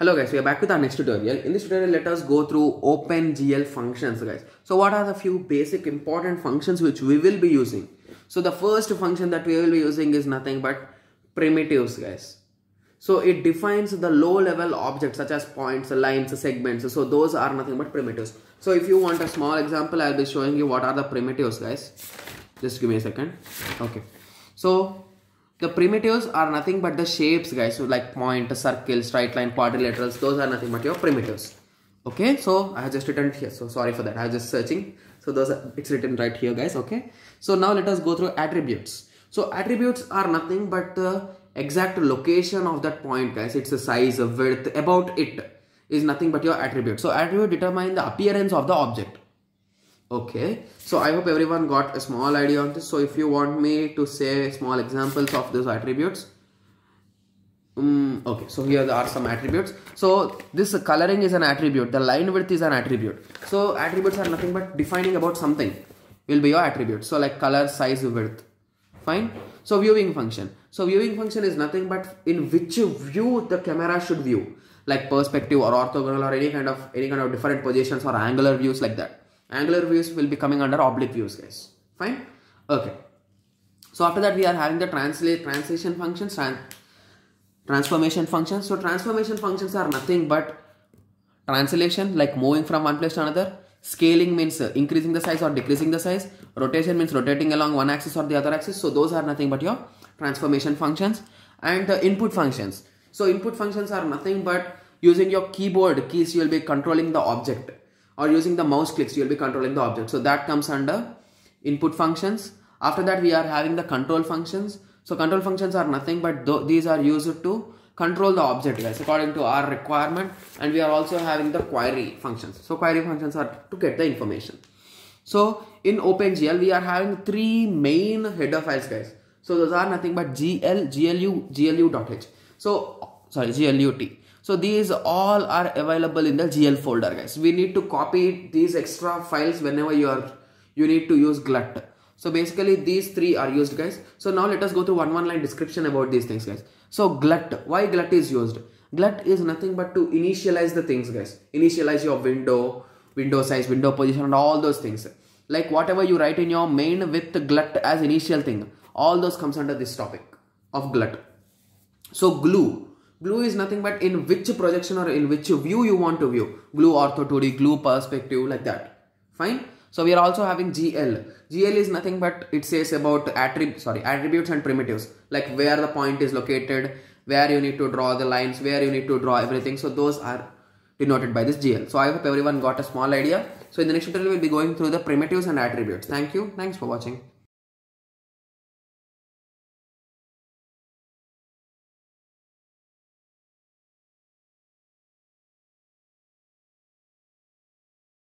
Hello guys, we are back with our next tutorial. In this tutorial, let us go through OpenGL functions guys. So what are the few basic important functions which we will be using? So the first function that we will be using is nothing but primitives guys. So it defines the low level objects such as points, lines, segments. So those are nothing but primitives. So if you want a small example, I'll be showing you what are the primitives guys. Just give me a second. Okay. So the primitives are nothing but the shapes guys. So like point circle straight line quadrilaterals those are nothing but your primitives. Okay? So i have just written here. So sorry for that. I was just searching. So those are it's written right here guys. Okay? So now let us go through attributes. So attributes are nothing but the exact location of that point guys. It's the size width about it is nothing but your attribute. So attribute determine the appearance of the object okay. So i hope everyone got a small idea on this. So if you want me to say small examples of those attributes. Um, okay. So here are some attributes. So this coloring is an attribute. The line width is an attribute. So attributes are nothing but defining about something will be your attribute. So like color size width. Fine. So viewing function. So viewing function is nothing but in which view the camera should view. Like perspective or orthogonal or any kind of any kind of different positions or angular views like that angular views will be coming under oblique views guys. Fine? Okay. So after that we are having the translate translation functions and transformation functions. So transformation functions are nothing but translation like moving from one place to another. Scaling means uh, increasing the size or decreasing the size. Rotation means rotating along one axis or the other axis. So those are nothing but your transformation functions. And the input functions. So input functions are nothing but using your keyboard. Keys you will be controlling the object or using the mouse clicks you'll be controlling the object. So that comes under input functions. After that we are having the control functions. So control functions are nothing but th these are used to control the object guys according to our requirement. And we are also having the query functions. So query functions are to get the information. So in OpenGL we are having three main header files guys. So those are nothing but gl glu glu.h so sorry glut so these all are available in the GL folder guys. We need to copy these extra files whenever you are you need to use glut. So basically these three are used guys. So now let us go to one one line description about these things guys. So glut, why glut is used? Glut is nothing but to initialize the things guys. Initialize your window, window size, window position and all those things. Like whatever you write in your main with glut as initial thing, all those comes under this topic of glut. So GLU, GLU is nothing but in which projection or in which view you want to view. glu ortho 2D, glu perspective like that. Fine. So we are also having GL. GL is nothing but it says about attrib sorry attributes and primitives like where the point is located, where you need to draw the lines, where you need to draw everything. So those are denoted by this GL. So I hope everyone got a small idea. So in the next tutorial we'll be going through the primitives and attributes. Thank you. Thanks for watching.